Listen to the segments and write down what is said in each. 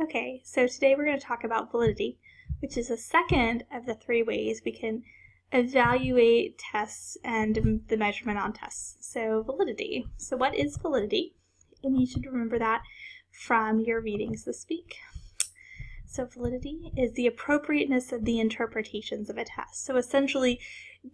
Okay, so today we're going to talk about validity, which is the second of the three ways we can evaluate tests and the measurement on tests. So validity. So what is validity? And you should remember that from your readings this week. So validity is the appropriateness of the interpretations of a test. So essentially,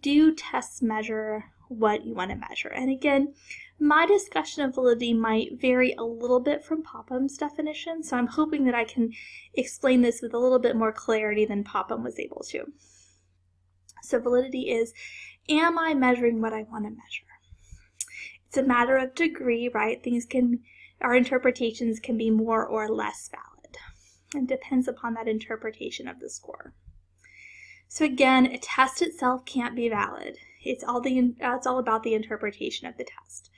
do tests measure what you want to measure? And again, my discussion of validity might vary a little bit from Popham's definition, so I'm hoping that I can explain this with a little bit more clarity than Popham was able to. So validity is, am I measuring what I want to measure? It's a matter of degree, right? Things can, our interpretations can be more or less valid. It depends upon that interpretation of the score. So again, a test itself can't be valid. It's all the it's all about the interpretation of the test.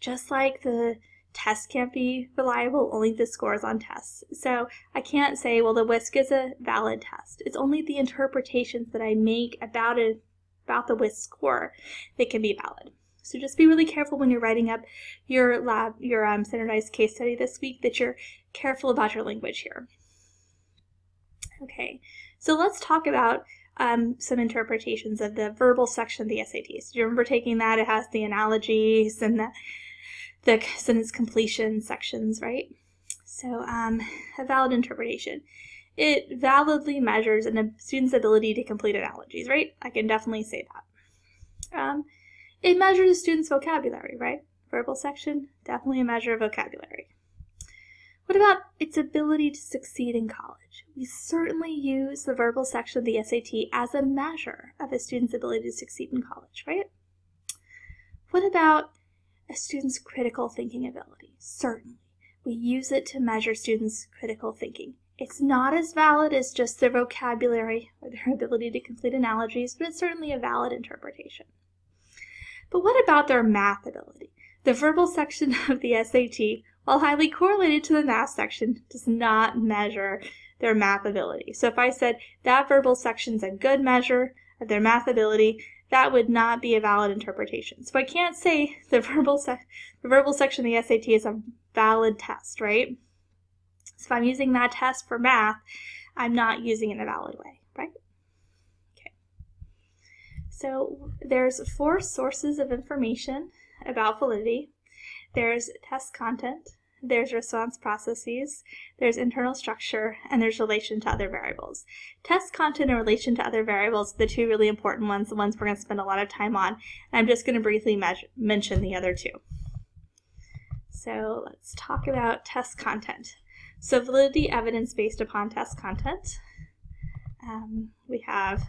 Just like the test can't be reliable, only the scores on tests. So I can't say, well, the WISC is a valid test. It's only the interpretations that I make about it, about the WISC score that can be valid. So just be really careful when you're writing up your lab, your um, standardized case study this week that you're careful about your language here. Okay, so let's talk about um, some interpretations of the verbal section of the SATs. Do you remember taking that? It has the analogies and the, the sentence completion sections, right? So um, a valid interpretation. It validly measures a student's ability to complete analogies, right? I can definitely say that. Um, it measures a student's vocabulary, right? Verbal section, definitely a measure of vocabulary. What about its ability to succeed in college? We certainly use the verbal section of the SAT as a measure of a student's ability to succeed in college, right? What about a student's critical thinking ability? Certainly. We use it to measure students' critical thinking. It's not as valid as just their vocabulary or their ability to complete analogies, but it's certainly a valid interpretation. But what about their math ability? The verbal section of the SAT while highly correlated to the math section, does not measure their math ability. So if I said that verbal section is a good measure of their math ability, that would not be a valid interpretation. So I can't say the verbal, the verbal section of the SAT is a valid test, right? So if I'm using that test for math, I'm not using it in a valid way, right? Okay. So there's four sources of information about validity. There's test content, there's response processes, there's internal structure, and there's relation to other variables. Test content and relation to other variables the two really important ones, the ones we're going to spend a lot of time on. I'm just going to briefly mention the other two. So let's talk about test content. So validity evidence based upon test content. Um, we have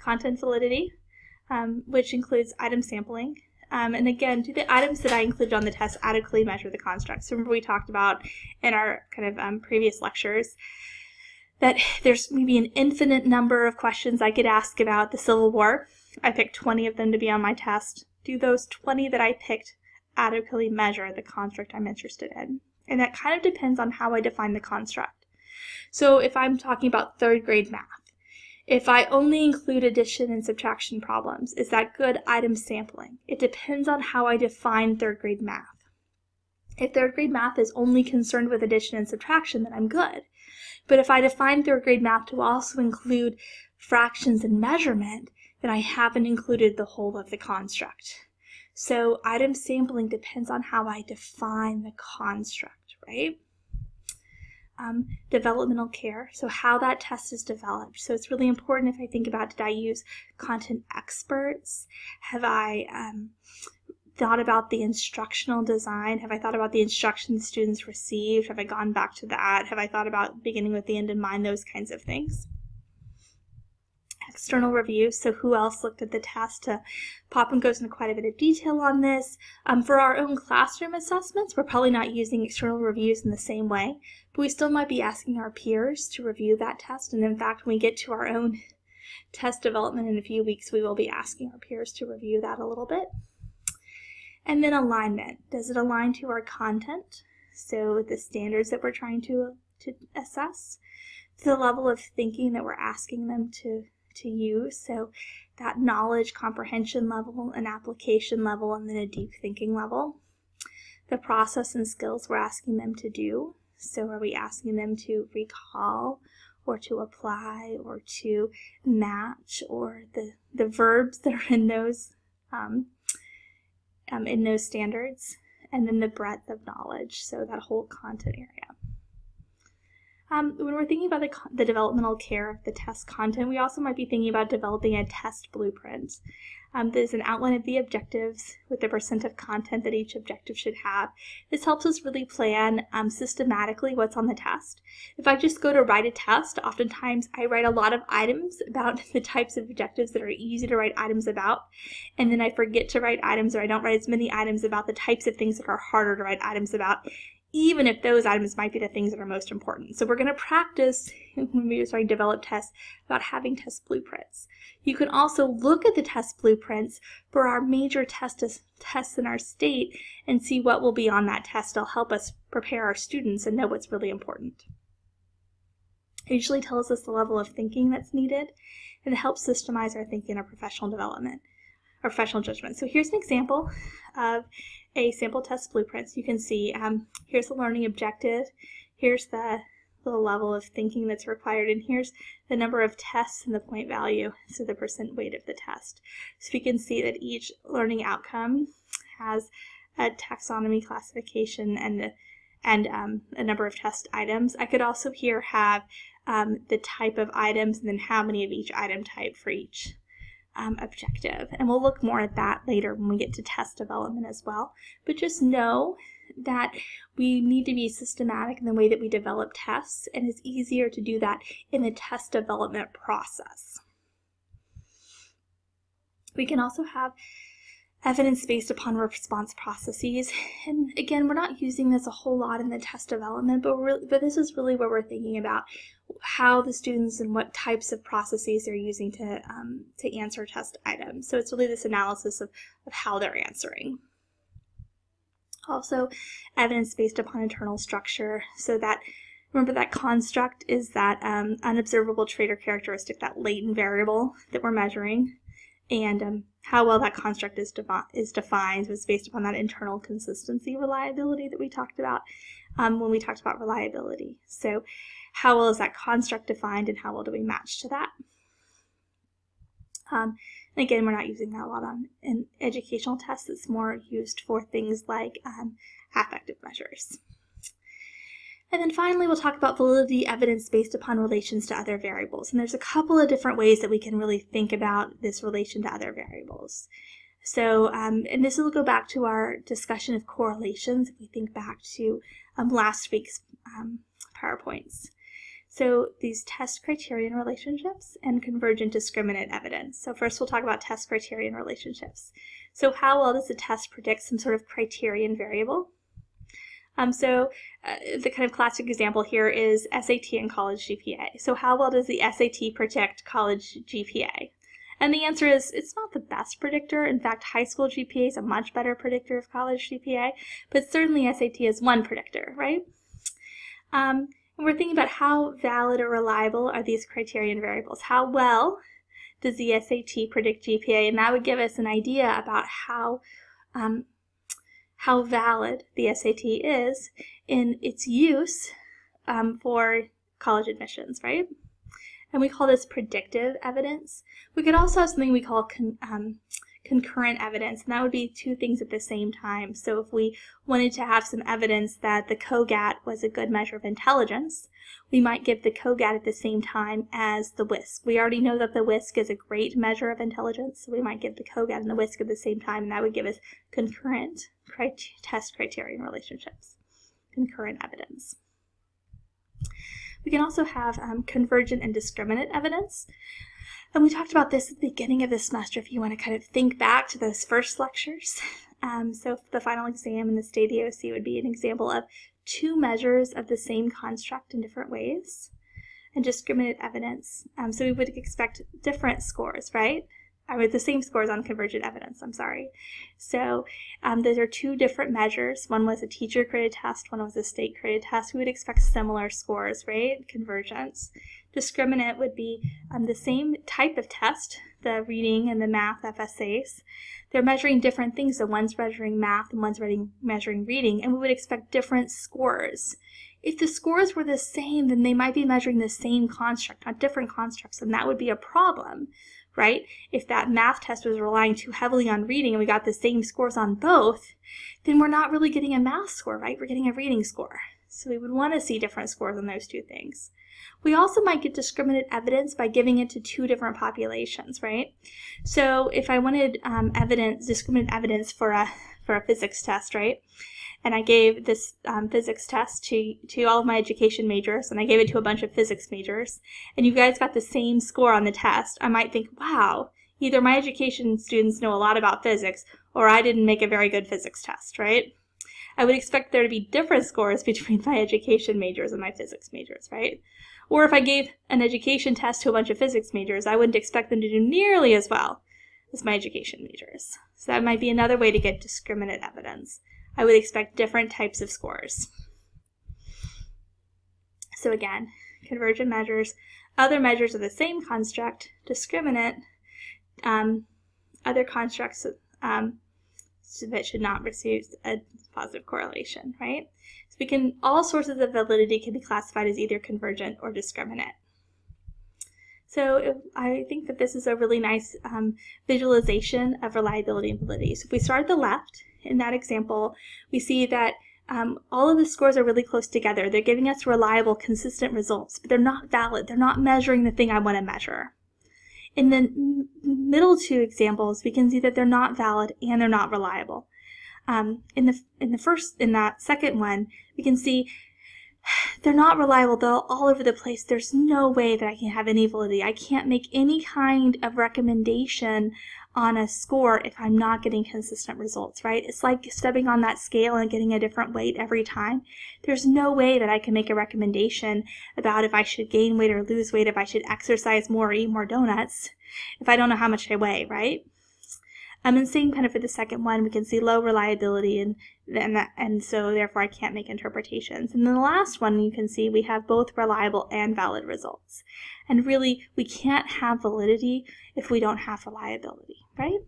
content validity, um, which includes item sampling, um, and again, do the items that I included on the test adequately measure the constructs? Remember we talked about in our kind of um, previous lectures that there's maybe an infinite number of questions I could ask about the Civil War. I picked 20 of them to be on my test. Do those 20 that I picked adequately measure the construct I'm interested in? And that kind of depends on how I define the construct. So if I'm talking about third grade math, if I only include addition and subtraction problems, is that good item sampling? It depends on how I define third grade math. If third grade math is only concerned with addition and subtraction, then I'm good. But if I define third grade math to also include fractions and measurement, then I haven't included the whole of the construct. So item sampling depends on how I define the construct, right? Um, developmental care, so how that test is developed. So it's really important if I think about did I use content experts? Have I um, thought about the instructional design? Have I thought about the instruction students received? Have I gone back to that? Have I thought about beginning with the end in mind? Those kinds of things external reviews, so who else looked at the test. Popham goes into quite a bit of detail on this. Um, for our own classroom assessments, we're probably not using external reviews in the same way, but we still might be asking our peers to review that test. And in fact, when we get to our own test development in a few weeks, we will be asking our peers to review that a little bit. And then alignment. Does it align to our content? So the standards that we're trying to, to assess, to the level of thinking that we're asking them to to use. So that knowledge comprehension level, an application level, and then a deep thinking level. The process and skills we're asking them to do. So are we asking them to recall or to apply or to match or the, the verbs that are in those um, um, in those standards and then the breadth of knowledge, so that whole content area. Um, when we're thinking about the, the developmental care of the test content, we also might be thinking about developing a test blueprint. Um, there's an outline of the objectives with the percent of content that each objective should have. This helps us really plan um, systematically what's on the test. If I just go to write a test, oftentimes I write a lot of items about the types of objectives that are easy to write items about, and then I forget to write items or I don't write as many items about the types of things that are harder to write items about even if those items might be the things that are most important. So we're going to practice when we start to develop tests about having test blueprints. You can also look at the test blueprints for our major test tests in our state and see what will be on that test. It'll help us prepare our students and know what's really important. It usually tells us the level of thinking that's needed and it helps systemize our thinking and professional development or professional judgment. So here's an example of a sample test blueprint. So you can see um, here's the learning objective, here's the, the level of thinking that's required, and here's the number of tests and the point value, so the percent weight of the test. So we can see that each learning outcome has a taxonomy classification and and um, a number of test items. I could also here have um, the type of items and then how many of each item type for each um, objective. And we'll look more at that later when we get to test development as well. But just know that we need to be systematic in the way that we develop tests, and it's easier to do that in the test development process. We can also have evidence based upon response processes. And again, we're not using this a whole lot in the test development, but, but this is really where we're thinking about how the students and what types of processes they're using to, um, to answer test items. So it's really this analysis of, of how they're answering. Also, evidence based upon internal structure, so that Remember that construct is that um, unobservable trait or characteristic, that latent variable that we're measuring, and um, how well that construct is, defi is defined was based upon that internal consistency reliability that we talked about um, when we talked about reliability. So how well is that construct defined and how well do we match to that? Um, again, we're not using that a lot on in educational tests. It's more used for things like um, affective measures. And then finally, we'll talk about validity evidence based upon relations to other variables. And there's a couple of different ways that we can really think about this relation to other variables. So, um, and this will go back to our discussion of correlations if we think back to um, last week's um, PowerPoints. So these test criterion relationships and convergent discriminant evidence. So first we'll talk about test criterion relationships. So how well does the test predict some sort of criterion variable? Um, so uh, the kind of classic example here is SAT and college GPA. So how well does the SAT predict college GPA? And the answer is it's not the best predictor. In fact, high school GPA is a much better predictor of college GPA, but certainly SAT is one predictor, right? Um, and we're thinking about how valid or reliable are these criterion variables. How well does the SAT predict GPA? And that would give us an idea about how um, how valid the SAT is in its use um, for college admissions, right? And we call this predictive evidence. We could also have something we call con um, concurrent evidence, and that would be two things at the same time. So if we wanted to have some evidence that the COGAT was a good measure of intelligence, we might give the COGAT at the same time as the WISC. We already know that the WISC is a great measure of intelligence, so we might give the COGAT and the WISC at the same time, and that would give us concurrent test criterion relationships, concurrent evidence. We can also have um, convergent and discriminant evidence. And we talked about this at the beginning of the semester if you want to kind of think back to those first lectures. Um, so the final exam in the state EOC would be an example of two measures of the same construct in different ways and discriminant evidence. Um, so we would expect different scores, right? I mean, the same scores on convergent evidence, I'm sorry. So um, those are two different measures. One was a teacher created test, one was a state created test. We would expect similar scores, right? Convergence. Discriminant would be um, the same type of test, the reading and the math FSAs. They're measuring different things. So one's measuring math and one's measuring reading, and we would expect different scores If the scores were the same, then they might be measuring the same construct, not different constructs, and that would be a problem, right? If that math test was relying too heavily on reading and we got the same scores on both, then we're not really getting a math score, right? We're getting a reading score. So we would want to see different scores on those two things. We also might get discriminant evidence by giving it to two different populations, right? So if I wanted um, evidence, discriminant evidence for a for a physics test, right? And I gave this um, physics test to to all of my education majors, and I gave it to a bunch of physics majors, and you guys got the same score on the test. I might think, wow, either my education students know a lot about physics, or I didn't make a very good physics test, right? I would expect there to be different scores between my education majors and my physics majors, right? Or if I gave an education test to a bunch of physics majors, I wouldn't expect them to do nearly as well as my education majors. So that might be another way to get discriminant evidence. I would expect different types of scores. So again, convergent measures, other measures of the same construct, discriminant, um, other constructs um, that should not receive a positive correlation, right? So we can, all sources of validity can be classified as either convergent or discriminant. So I think that this is a really nice um, visualization of reliability and validity. So if we start at the left, in that example, we see that um, all of the scores are really close together. They're giving us reliable, consistent results, but they're not valid. They're not measuring the thing I want to measure. In the middle two examples, we can see that they're not valid and they're not reliable. Um, in the in the first in that second one, we can see they're not reliable. They're all over the place. There's no way that I can have any validity. I can't make any kind of recommendation on a score if I'm not getting consistent results, right? It's like stepping on that scale and getting a different weight every time. There's no way that I can make a recommendation about if I should gain weight or lose weight, if I should exercise more or eat more donuts, if I don't know how much I weigh, right? Um, and same kind of for the second one, we can see low reliability and and, that, and so therefore I can't make interpretations. And then the last one you can see we have both reliable and valid results. And really we can't have validity if we don't have reliability, right?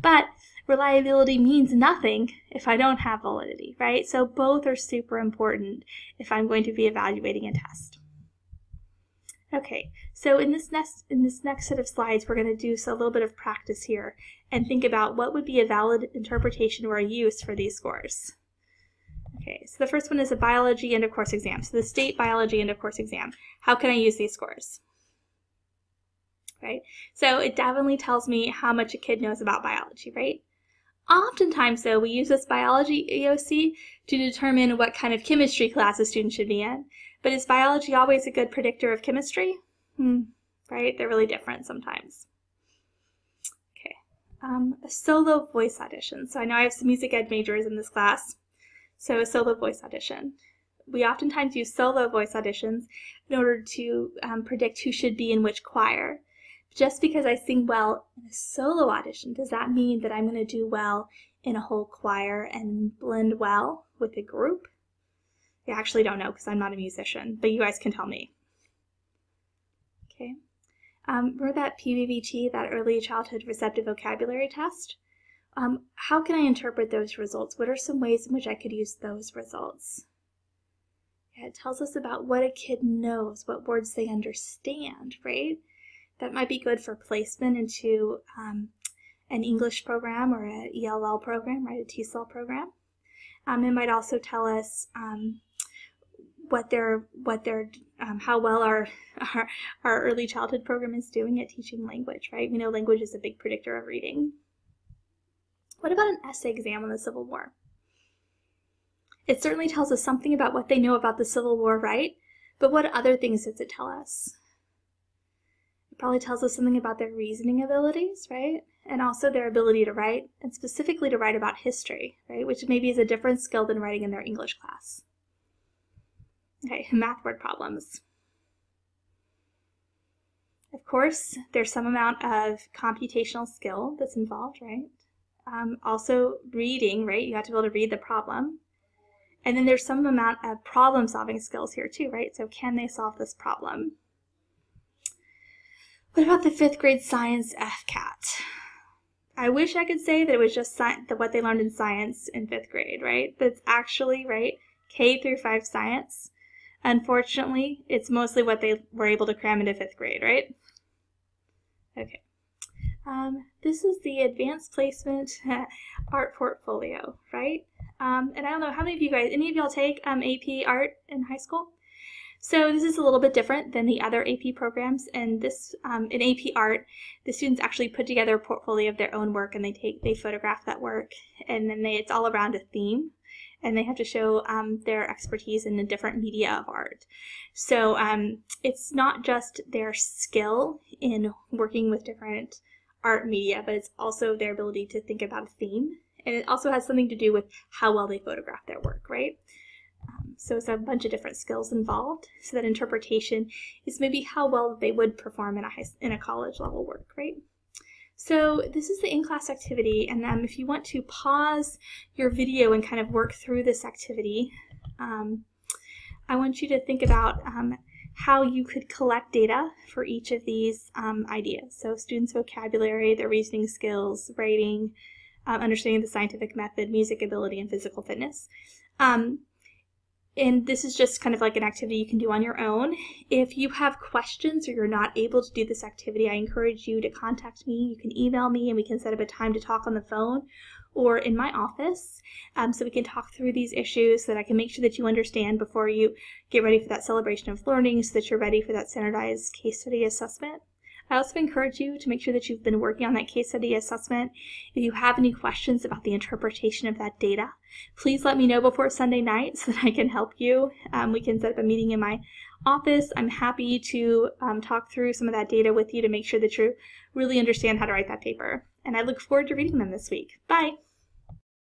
But reliability means nothing if I don't have validity, right? So both are super important if I'm going to be evaluating a test. Okay, so in this next in this next set of slides, we're going to do a little bit of practice here and think about what would be a valid interpretation or a use for these scores. Okay, so the first one is a biology end of course exam. So the state biology end of course exam. How can I use these scores? Right? So it definitely tells me how much a kid knows about biology, right? Oftentimes, though, we use this biology EOC to determine what kind of chemistry class a student should be in. But is biology always a good predictor of chemistry? Hmm, right? They're really different sometimes. Okay. Um, a solo voice audition. So I know I have some music ed majors in this class. So a solo voice audition. We oftentimes use solo voice auditions in order to um, predict who should be in which choir. Just because I sing well in a solo audition, does that mean that I'm going to do well in a whole choir and blend well with a group? I actually don't know because I'm not a musician, but you guys can tell me. Okay. Um, remember that PPVT, that early childhood receptive vocabulary test? Um, how can I interpret those results? What are some ways in which I could use those results? Yeah, it tells us about what a kid knows, what words they understand, right? That might be good for placement into um, an English program or an ELL program, right, a TESOL program. Um, it might also tell us um, what their what their um, how well our, our our early childhood program is doing at teaching language right? We know language is a big predictor of reading. What about an essay exam on the civil war? It certainly tells us something about what they know about the civil war right? But what other things does it tell us probably tells us something about their reasoning abilities right and also their ability to write and specifically to write about history right which maybe is a different skill than writing in their english class Okay, math word problems. Of course, there's some amount of computational skill that's involved, right? Um, also reading, right? You have to be able to read the problem. And then there's some amount of problem solving skills here too, right? So can they solve this problem? What about the fifth grade science FCAT? I wish I could say that it was just what they learned in science in fifth grade, right? That's actually, right, K through 5 science. Unfortunately, it's mostly what they were able to cram into fifth grade, right? Okay. Um, this is the advanced placement art portfolio, right? Um, and I don't know how many of you guys, any of y'all take um, AP art in high school? So this is a little bit different than the other AP programs. And this, um, in AP art, the students actually put together a portfolio of their own work and they take, they photograph that work. And then they, it's all around a theme and they have to show um, their expertise in the different media of art. So um, it's not just their skill in working with different art media, but it's also their ability to think about a theme. And it also has something to do with how well they photograph their work, right? Um, so it's a bunch of different skills involved. So that interpretation is maybe how well they would perform in a high, in a college level work, right? So this is the in-class activity, and um, if you want to pause your video and kind of work through this activity, um, I want you to think about um, how you could collect data for each of these um, ideas. So students' vocabulary, their reasoning skills, writing, um, understanding the scientific method, music ability, and physical fitness. And this is just kind of like an activity you can do on your own. If you have questions or you're not able to do this activity, I encourage you to contact me. You can email me and we can set up a time to talk on the phone or in my office um, so we can talk through these issues so that I can make sure that you understand before you get ready for that celebration of learning so that you're ready for that standardized case study assessment. I also encourage you to make sure that you've been working on that case study assessment. If you have any questions about the interpretation of that data, please let me know before Sunday night so that I can help you. Um, we can set up a meeting in my office. I'm happy to um, talk through some of that data with you to make sure that you really understand how to write that paper. And I look forward to reading them this week. Bye!